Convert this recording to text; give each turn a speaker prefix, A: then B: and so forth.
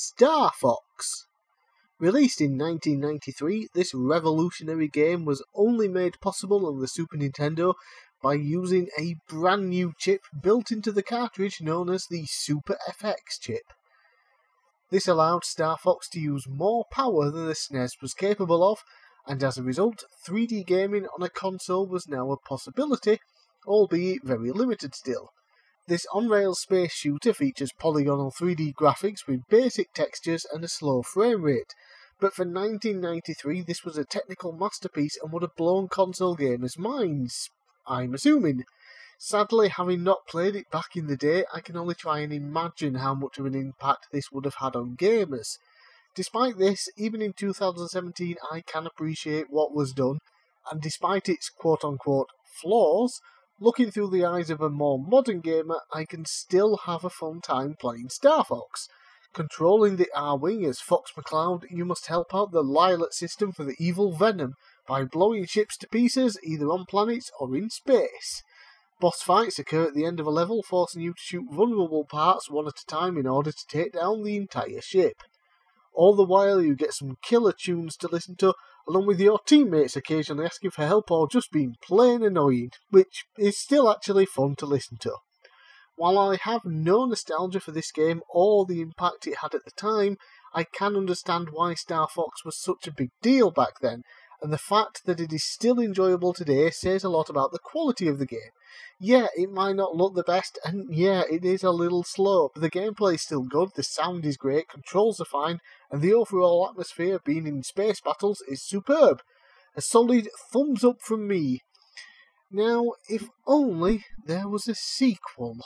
A: Star Fox. Released in 1993, this revolutionary game was only made possible on the Super Nintendo by using a brand new chip built into the cartridge known as the Super FX chip. This allowed Star Fox to use more power than the SNES was capable of, and as a result, 3D gaming on a console was now a possibility, albeit very limited still. This on-rail space shooter features polygonal 3D graphics with basic textures and a slow frame rate, but for 1993 this was a technical masterpiece and would have blown console gamers' minds, I'm assuming. Sadly, having not played it back in the day, I can only try and imagine how much of an impact this would have had on gamers. Despite this, even in 2017, I can appreciate what was done, and despite its quote unquote flaws, Looking through the eyes of a more modern gamer, I can still have a fun time playing Star Fox. Controlling the Arwing as Fox McCloud, you must help out the Lylat system for the evil Venom by blowing ships to pieces either on planets or in space. Boss fights occur at the end of a level, forcing you to shoot vulnerable parts one at a time in order to take down the entire ship. All the while, you get some killer tunes to listen to along with your teammates occasionally asking for help or just being plain annoying, which is still actually fun to listen to. While I have no nostalgia for this game or the impact it had at the time, I can understand why Star Fox was such a big deal back then, and the fact that it is still enjoyable today says a lot about the quality of the game. Yeah, it might not look the best, and yeah, it is a little slow, but the gameplay is still good, the sound is great, controls are fine, and the overall atmosphere being in space battles is superb. A solid thumbs up from me. Now, if only there was a sequel.